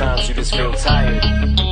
Sometimes you just feel tired.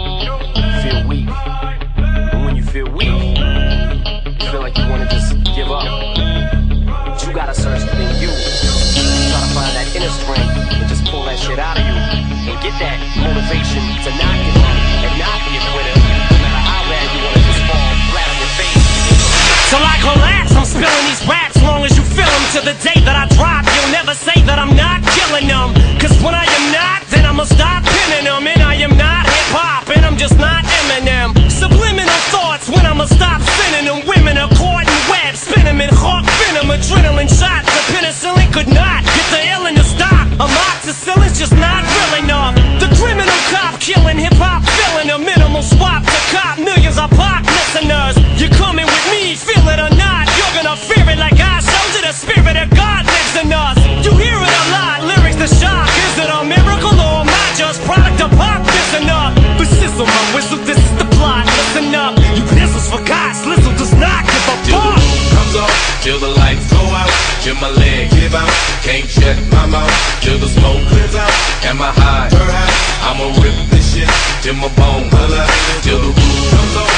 just not can't give out, can't shut my mouth till the smoke clears out. Am I high? I'ma rip this shit till my bone color, till the roof comes off.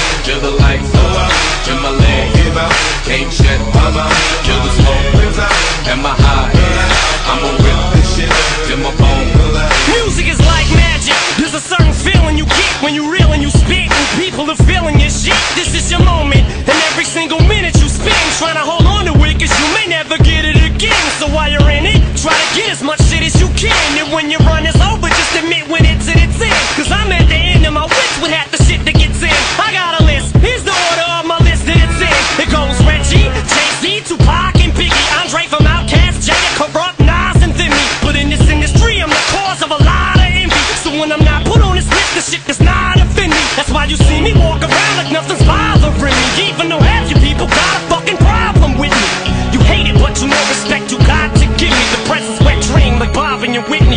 When your run is over, just admit when it's at its end. Cause I'm at the end of my wits with half the shit that gets in. I got a list, here's the order of my list that it's in. It goes Reggie, Jay-Z, Tupac, and Biggie. Andre from Outkast, Jada, Kurupt, Nas, and Thimmy. But in this industry, I'm the cause of a lot of envy. So when I'm not put on this list, the shit does not offend me. That's why you see me walk around like nothing's bothering me. Even though half you people got a fucking problem with me. You hate it, but you know respect you got to give me. The press is wet dream like Bob and your Whitney.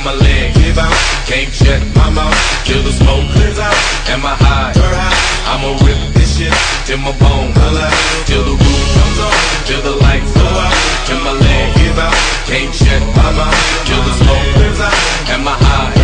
Out, my leg give out. Can't shut my mouth till the smoke clears out. Am my high? I'ma rip this shit till my bone till the roof comes off, till the lights go out, till my leg give out. Can't shut my mouth till the smoke clears out. Am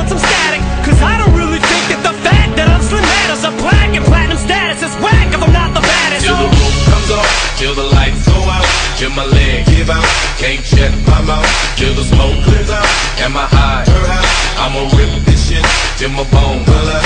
want some static. Cause I don't really think that the fact that I'm slim matters A black and platinum status is whack if I'm not the baddest. Till the oh. roof comes off, till the lights go out Till my leg give out, can't shut my mouth Till the smoke clears out, and my eyes turn out I'ma rip this shit, till my bone pull out.